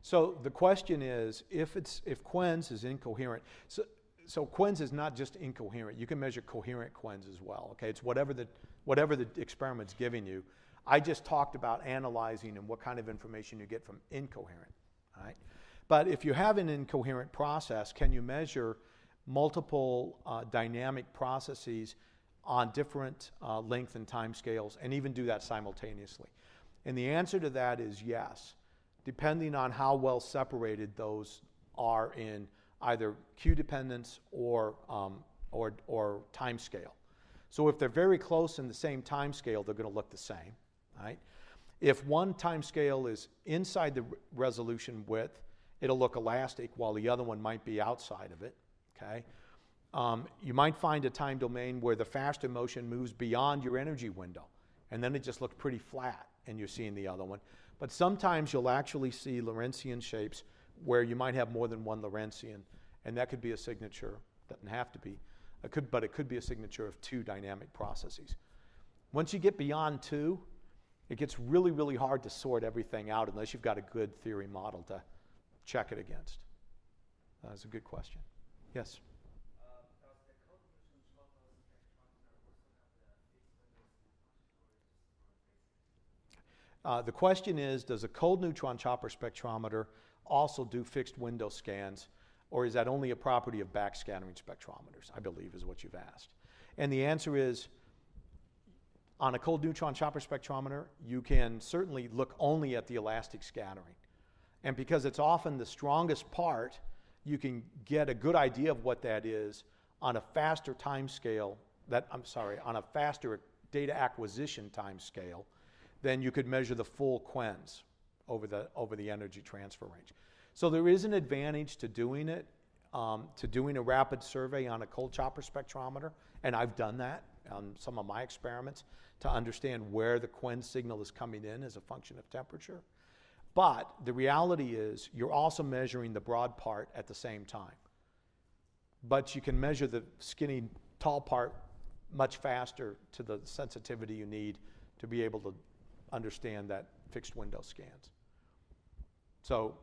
So the question is, if it's if QENS is incoherent, so so QENS is not just incoherent. You can measure coherent QENS as well. Okay, it's whatever the whatever the experiment's giving you. I just talked about analyzing and what kind of information you get from incoherent. All right, but if you have an incoherent process, can you measure multiple uh, dynamic processes on different uh, length and time scales, and even do that simultaneously? And the answer to that is yes depending on how well separated those are in either Q dependence or, um, or, or time scale. So if they're very close in the same time scale, they're going to look the same, right? If one time scale is inside the resolution width, it'll look elastic while the other one might be outside of it, okay? Um, you might find a time domain where the faster motion moves beyond your energy window, and then it just looks pretty flat, and you're seeing the other one. But sometimes you'll actually see Lorentzian shapes where you might have more than one Lorentzian, and that could be a signature. Doesn't have to be, it could, but it could be a signature of two dynamic processes. Once you get beyond two, it gets really, really hard to sort everything out unless you've got a good theory model to check it against. That's a good question. Yes? Uh, the question is Does a cold neutron chopper spectrometer also do fixed window scans, or is that only a property of backscattering spectrometers? I believe is what you've asked. And the answer is on a cold neutron chopper spectrometer, you can certainly look only at the elastic scattering. And because it's often the strongest part, you can get a good idea of what that is on a faster time scale that I'm sorry, on a faster data acquisition time scale then you could measure the full QENS over the, over the energy transfer range. So there is an advantage to doing it, um, to doing a rapid survey on a cold chopper spectrometer, and I've done that on some of my experiments to understand where the quen signal is coming in as a function of temperature. But the reality is you're also measuring the broad part at the same time. But you can measure the skinny, tall part much faster to the sensitivity you need to be able to understand that fixed window scans. So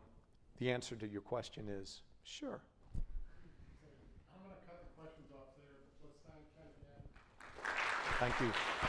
the answer to your question is sure. I'm going to cut the questions off there. Let's thank Ken again. Thank you.